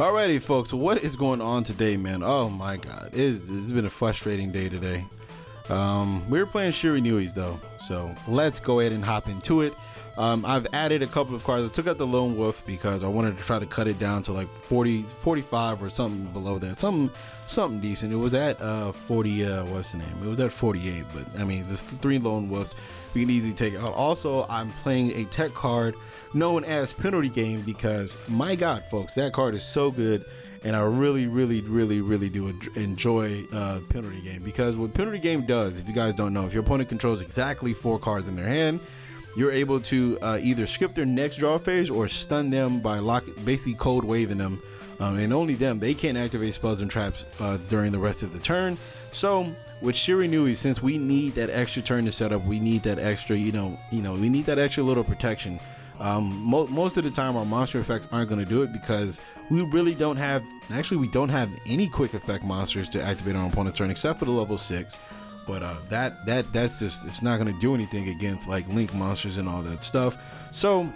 Alrighty, folks. What is going on today, man? Oh my God, it's, it's been a frustrating day today. Um, we were playing Shiranui's though, so let's go ahead and hop into it. Um, I've added a couple of cards. I took out the Lone Wolf because I wanted to try to cut it down to like 40, 45 or something below that. Something, something decent. It was at uh, 40. Uh, what's the name? It was at 48. But I mean, just three Lone Wolves. We can easily take it out. Also, I'm playing a tech card known as penalty game because my god folks that card is so good and i really really really really do enjoy uh, penalty game because what penalty game does if you guys don't know if your opponent controls exactly four cards in their hand you're able to uh, either skip their next draw phase or stun them by lock basically cold waving them um, and only them they can't activate spells and traps uh, during the rest of the turn so with Shiranui, since we need that extra turn to set up, we need that extra, you know, you know, we need that extra little protection. Um, mo- most of the time, our monster effects aren't going to do it because we really don't have. Actually, we don't have any quick effect monsters to activate on opponent's turn except for the level six. But uh, that that that's just it's not going to do anything against like link monsters and all that stuff. So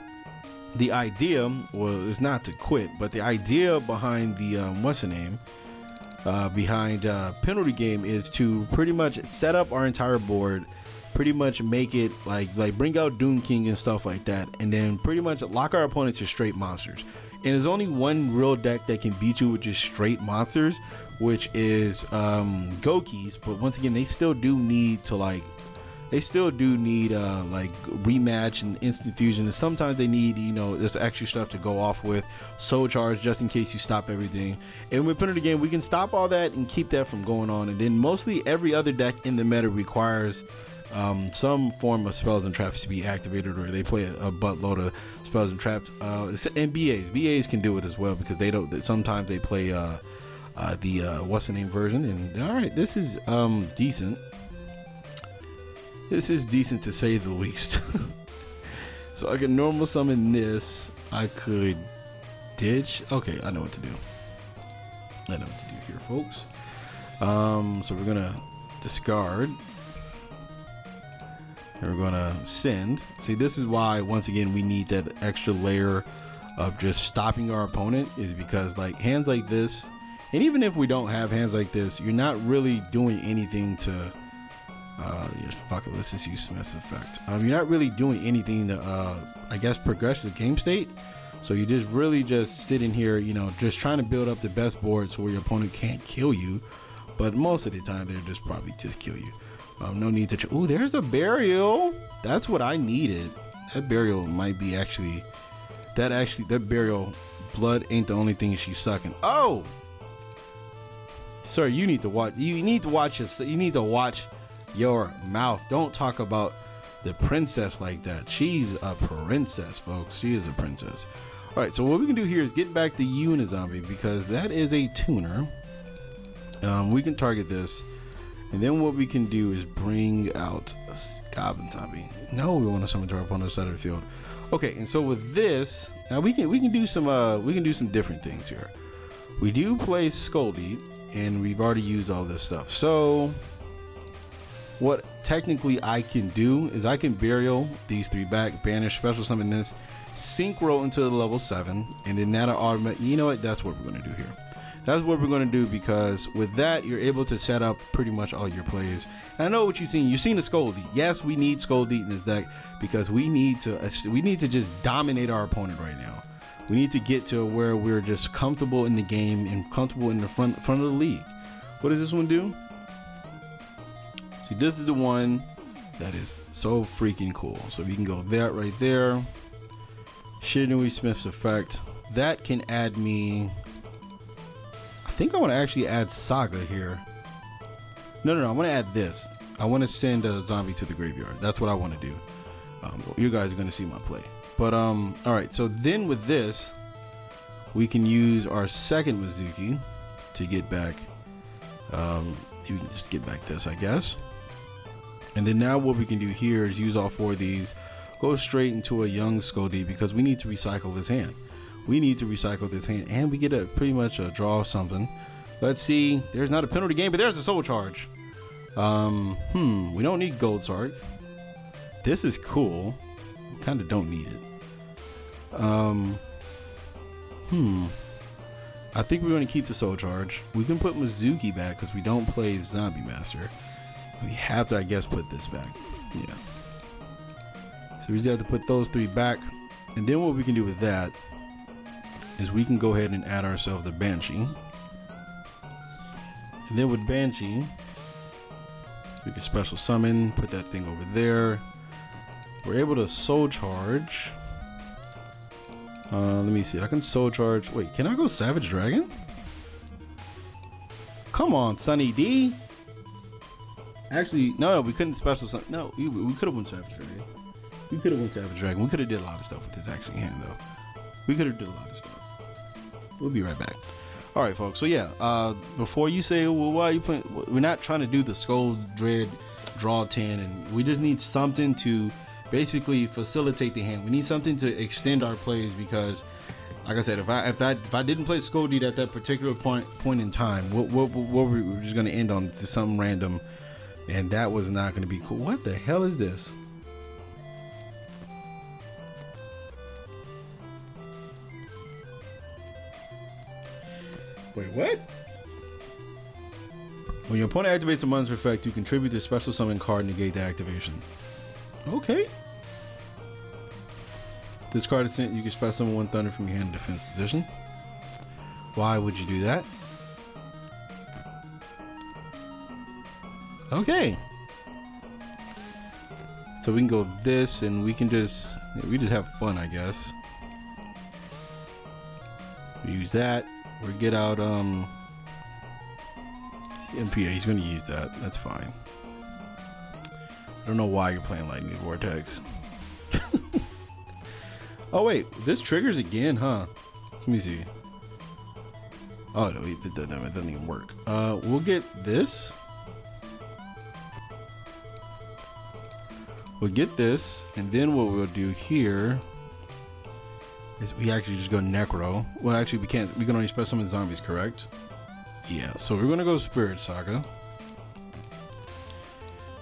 the idea well is not to quit, but the idea behind the um, what's the name uh, behind uh, penalty game is to pretty much set up our entire board pretty much make it like like bring out Doom King and stuff like that, and then pretty much lock our opponents to straight monsters. And there's only one real deck that can beat you with just straight monsters, which is um, Gouki's. But once again, they still do need to like they still do need uh, like rematch and instant fusion. And sometimes they need you know this extra stuff to go off with soul charge just in case you stop everything. And with penalty again, we can stop all that and keep that from going on. And then mostly every other deck in the meta requires um, some form of spells and traps to be activated, or they play a, a buttload of spells and traps. Uh, and BAs, BAs can do it as well because they don't. Sometimes they play uh, uh, the uh, what's the name version. And all right, this is um, decent. This is decent to say the least. so I can normal summon this. I could ditch. Okay, I know what to do. I know what to do here, folks. Um, so we're gonna discard and we're gonna send. See, this is why once again we need that extra layer of just stopping our opponent is because like hands like this, and even if we don't have hands like this, you're not really doing anything to. Uh, just fuck it. Let's just use Smith's effect. Um, you're not really doing anything to, uh, I guess, progress the game state. So you're just really just sitting here, you know, just trying to build up the best board so your opponent can't kill you. But most of the time, they're just probably just kill you. Um, no need to. Ch- Ooh, there's a burial. That's what I needed. That burial might be actually. That actually, that burial blood ain't the only thing she's sucking. Oh, sir, you need to watch. You need to watch your. You need to watch your mouth. Don't talk about the princess like that. She's a princess, folks. She is a princess. All right, so what we can do here is get back the Unizombie because that is a tuner. Um, we can target this and then what we can do is bring out Goblin Zombie. No, we want to summon to our opponent's side of the field. Okay, and so with this, now we can we can do some uh we can do some different things here. We do play Scoldy, and we've already used all this stuff. So what technically I can do is I can burial these three back, banish, special summon this, synchro into the level seven, and then that'll automatic. You know what? That's what we're gonna do here. That's what we're going to do because with that, you're able to set up pretty much all your plays. And I know what you've seen. You've seen the Scoldy. Yes, we need Scoldy in this deck because we need to we need to just dominate our opponent right now. We need to get to where we're just comfortable in the game and comfortable in the front front of the league. What does this one do? See, this is the one that is so freaking cool. So we can go that right there. Shiranui Smith's effect. That can add me think I want to actually add Saga here. No, no, no. I want to add this. I want to send a zombie to the graveyard. That's what I want to do. Um, you guys are going to see my play. But, um, all right. So then with this, we can use our second Mezuki to get back. Um, you can just get back this, I guess. And then now what we can do here is use all four of these, go straight into a young Scoldy because we need to recycle this hand we need to recycle this hand and we get a pretty much a draw of something let's see there's not a penalty game but there's a soul charge um hmm we don't need gold sark this is cool kind of don't need it um hmm I think we're going to keep the Soul Charge. We can put Mezuki back because we don't play Zombie Master. We have to, I guess, put this back. Yeah. So we just have to put those three back. And then what we can do with that is we can go ahead and add ourselves a Banshee. And then with Banshee, we can special summon, put that thing over there. We're able to soul charge. Uh, let me see. I can soul charge. Wait, can I go Savage Dragon? Come on, Sunny D. Actually, no, no, we couldn't special summon. No, we, we could have won Savage Dragon. We could have won Savage Dragon. We could have did a lot of stuff with this actually hand though. We could have did a lot of stuff. We'll be right back. All right, folks. So yeah, uh, before you say, well, why are you playing? We're not trying to do the Skull Dread draw ten, and we just need something to basically facilitate the hand. We need something to extend our plays because, like I said, if I if I if I didn't play Skull Deed at that particular point point in time, what what, what we were just gonna end on to something random, and that was not gonna be cool. What the hell is this? Wait, what? When your opponent activates a monster effect, you contribute the special summon card negate the activation. Okay. This card is sent, you can special summon one thunder from your hand in defense position. Why would you do that? Okay. So we can go this and we can just we just have fun I guess. Use that or get out um MPA. He's to use that. That's fine. I don't know why you're playing Lightning Vortex. oh wait, this triggers again, huh? Let me see. Oh no, it doesn't, it doesn't even work. Uh, we'll get this. We'll get this, and then what we'll do here we actually just go Necro. Well, actually, we can't. We can only special summon zombies, correct? Yeah. So we're gonna go Spirit Saga,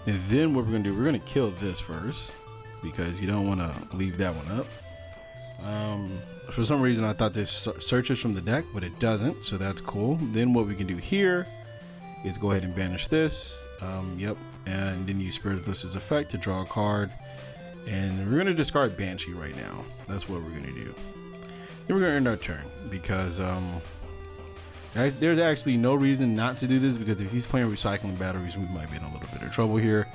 and then what we're gonna do, we're gonna kill this first because you don't want to leave that one up. Um, for some reason, I thought this searches from the deck, but it doesn't, so that's cool. Then what we can do here is go ahead and banish this. Um, yep, and then use Spirit of Bliss's effect to draw a card. And we're gonna discard Banshee right now. That's what we're gonna do. Then we're gonna end our turn because um, there's actually no reason not to do this because if he's playing recycling batteries, we might be in a little bit of trouble here.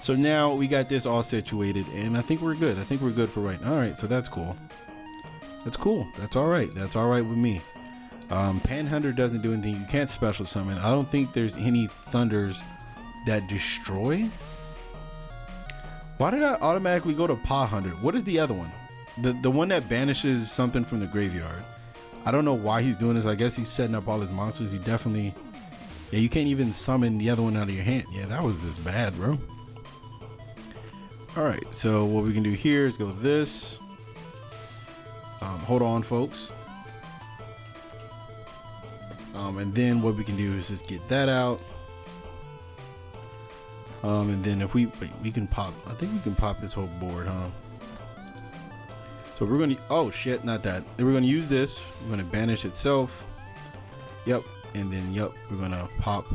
So now we got this all situated, and I think we're good. I think we're good for right now. All right, so that's cool. That's cool. That's all right. That's all right with me. Um, Panhunter doesn't do anything. You can't special summon. I don't think there's any thunders that destroy. Why did I automatically go to Paw Hunter? What is the other one? The the one that banishes something from the graveyard. I don't know why he's doing this. I guess he's setting up all his monsters. He definitely Yeah, you can't even summon the other one out of your hand. Yeah, that was just bad, bro. Alright, so what we can do here is go this. Um, hold on, folks. Um, and then what we can do is just get that out. Um, and then if we wait, we can pop. I think we can pop this whole board, huh? So we're gonna. Oh shit, not that. Then We're gonna use this. We're gonna banish itself. Yep. And then yep, we're gonna pop.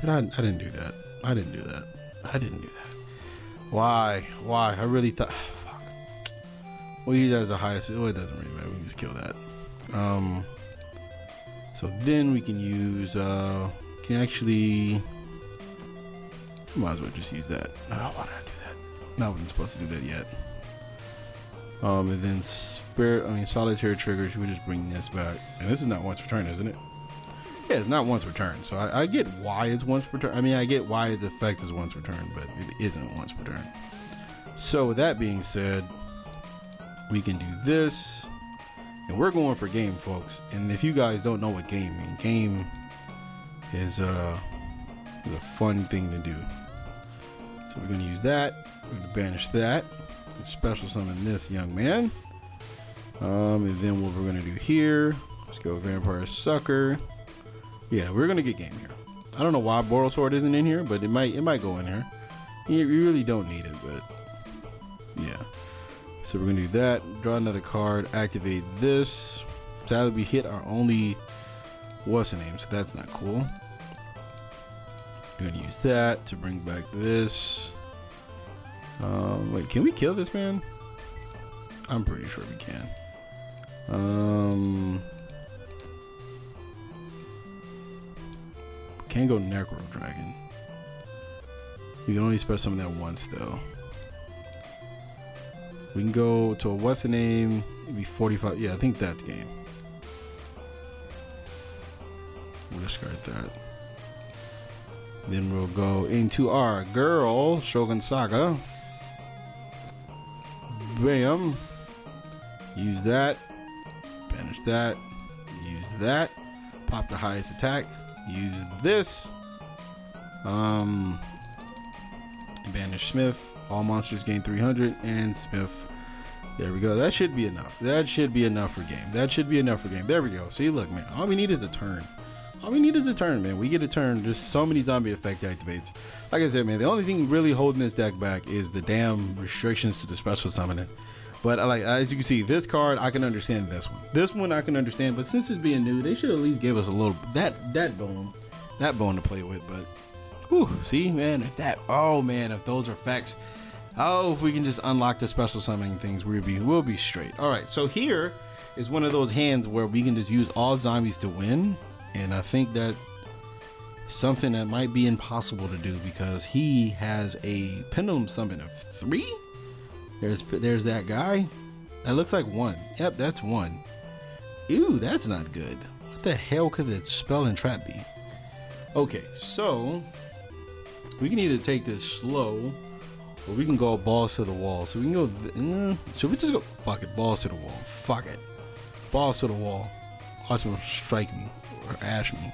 Did I? I didn't do that. I didn't do that. I didn't do that. Why? Why? I really thought. Fuck. Well, he has the highest. Oh, it doesn't really matter. We can just kill that. Um. So then we can use. Uh. Can actually. Might as well just use that. Oh, why did I do that? I wasn't supposed to do that yet. Um, and then spirit, I mean, solitary triggers, we just bring this back. And this is not once per turn, isn't it? Yeah, it's not once per turn. So I, I get why it's once per turn. I mean, I get why its effect is once per turn, but it isn't once per turn. So with that being said, we can do this. And we're going for game, folks. And if you guys don't know what game means, game is, uh, is a fun thing to do. So we're going to use that. We're going to banish that. Special summon this young man. Um, and then what we're going to do here, let's go Vampire Sucker. Yeah, we're going to get game here. I don't know why Borrelsword isn't in here, but it might it might go in here. You, you really don't need it, but yeah. So we're going to do that. Draw another card. Activate this. Sadly, we hit our only what's the name, so that's not cool. We're gonna use that to bring back this. Um, wait, can we kill this man? I'm pretty sure we can. Um, can't go Necro Dragon. You can only spell something that once though. We can go to a what's the name? It'd be 45. Yeah, I think that's game. We'll discard that. Then we'll go into our girl, Shogun Saga. Bam. Use that. Banish that. Use that. Pop the highest attack. Use this. Um. Banish Smith. All monsters gain 300 and Smith. There we go. That should be enough. That should be enough for game. That should be enough for game. There we go. See, look, man. All we need is a turn. All we need is a turn, man. We get a turn. There's so many zombie effect activates. Like I said, man, the only thing really holding this deck back is the damn restrictions to the special summoning. But uh, like as you can see, this card I can understand this one. This one I can understand, but since it's being new, they should at least give us a little that that bone, that bone to play with. But, whew, see, man, if that, oh man, if those are facts, oh, if we can just unlock the special summoning things, we'll be we'll be straight. All right, so here is one of those hands where we can just use all zombies to win, and I think that something that might be impossible to do because he has a pendulum summon of three there's there's that guy. That looks like one. Yep, that's one. Ew, that's not good. What the hell could the spell and trap be? Okay, so we can either take this slow or we can go balls to the wall. So we can go. Mm, should we just go? Fuck it, balls to the wall. Fuck it, balls to the wall. Watch him strike me or ash me.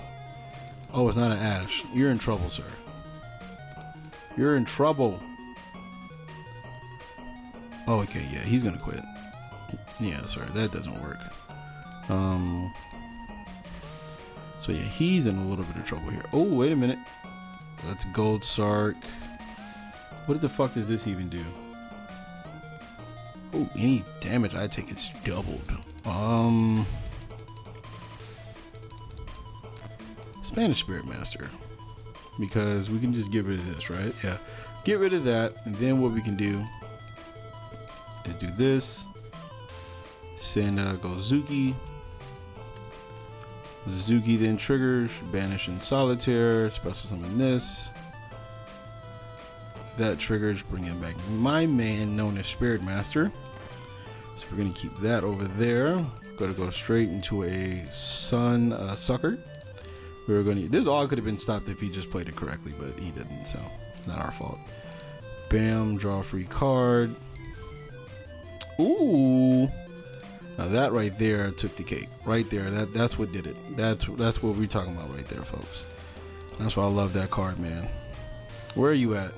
Oh, it's not an ash. You're in trouble, sir. You're in trouble. Oh, okay, yeah, he's gonna quit. Yeah, sorry, that doesn't work. Um. So yeah, he's in a little bit of trouble here. Oh, wait a minute. That's Gold Sark. What the fuck does this even do? Oh, any damage I take is doubled. Um. Spanish Spirit Master. Because we can just get rid of this, right? Yeah. Get rid of that, and then what we can do is do this. Send uh, Gozuki. Zuki then triggers, banish in solitaire, special summon this. That triggers, bring in back my man known as Spirit Master. So we're gonna keep that over there. Gotta go straight into a Sun uh, Sucker. We are gonna. This all could have been stopped if he just played it correctly, but he didn't, so not our fault. Bam, draw a free card. Ooh. Now that right there took the cake. Right there. That that's what did it. That's that's what we're talking about right there, folks. That's why I love that card, man. Where are you at?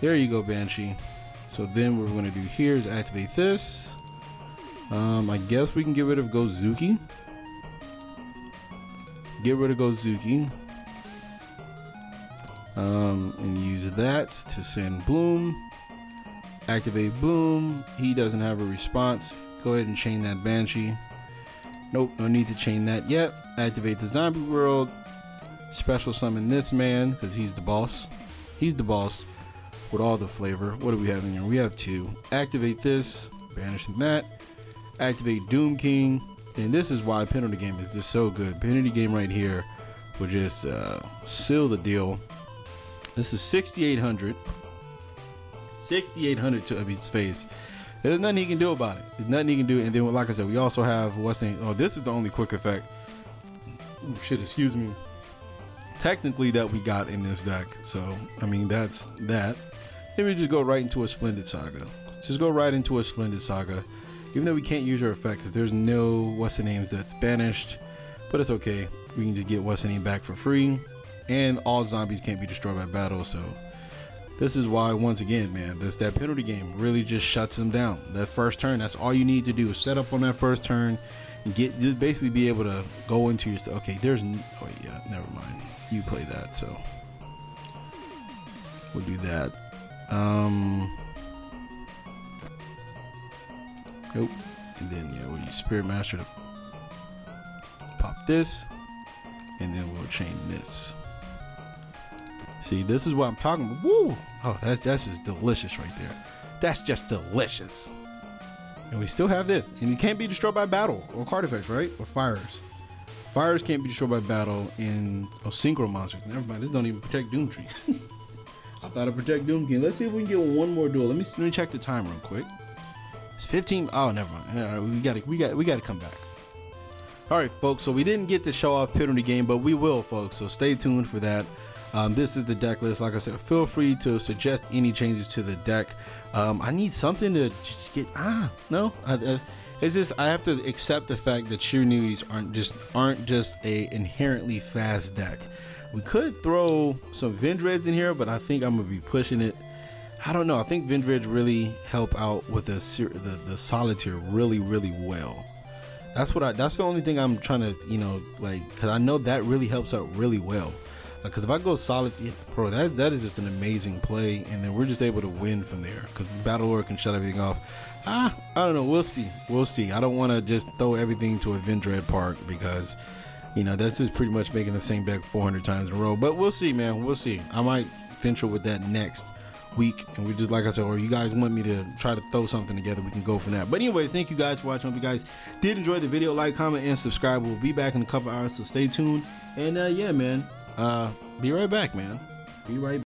There you go, Banshee. So then what we're gonna do here is activate this. Um, I guess we can get rid of Gozuki. Get rid of Gozuki. Um, and use that to send Bloom activate Bloom. He doesn't have a response. Go ahead and chain that Banshee. Nope, no need to chain that yet. Activate the Zombie World. Special summon this man because he's the boss. He's the boss with all the flavor. What do we have in here? We have two. Activate this. Banishing that. Activate Doom King. And this is why Penalty Game is just so good. Penalty Game right here will just uh, seal the deal. This is 6,800. 6,800 to his face. There's nothing he can do about it. There's nothing he can do. And then, like I said, we also have what's name. Oh, this is the only quick effect. Oh, shit, excuse me. Technically, that we got in this deck. So, I mean, that's that. Then we just go right into a Splendid Saga. Just go right into a Splendid Saga. Even though we can't use our effects, there's no what's the names that's banished. But it's okay. We can just get what's the name back for free. And all zombies can't be destroyed by battle, so this is why once again man this that penalty game really just shuts them down that first turn that's all you need to do is set up on that first turn and get just basically be able to go into your okay there's oh yeah never mind you play that so we'll do that um nope and then yeah we'll use spirit master to pop this, and then we'll chain this. See, this is what I'm talking about. Woo! Oh, that, that's just delicious right there. That's just delicious. And we still have this. And it can't be destroyed by battle or card effects, right? Or fires. Fires can't be destroyed by battle in oh, synchro monsters. Never mind. This don't even protect Doom Tree. I thought it protect Doom King. Let's see if we can get one more duel. Let me let me check the time real quick. It's 15. Oh, never mind. All right, we got to we got we got to come back. All right, folks. So we didn't get to show off penalty game, but we will, folks. So stay tuned for that. Um, this is the deck list. Like I said, feel free to suggest any changes to the deck. Um, I need something to get. Ah, no. I, uh, it's just I have to accept the fact that Shiranuis aren't just aren't just a inherently fast deck. We could throw some Vendreads in here, but I think I'm gonna be pushing it. I don't know. I think Vendreads really help out with the the, the solitaire really really well. That's what I. That's the only thing I'm trying to you know like because I know that really helps out really well. Because if I go solitaire, bro, that that is just an amazing play, and then we're just able to win from there. Because Battle Lord can shut everything off. Ah, I don't know. We'll see. We'll see. I don't want to just throw everything to a Vendread Park because you know, that's just pretty much making the same bet 400 times in a row. But we'll see, man. We'll see. I might venture with that next week. And we just, like I said, or you guys want me to try to throw something together, we can go from that. But anyway, thank you guys for watching. Hope you guys did enjoy the video. Like, comment, and subscribe. We'll be back in a couple hours, so stay tuned. And uh, yeah, man, uh, be right back, man. Be right back.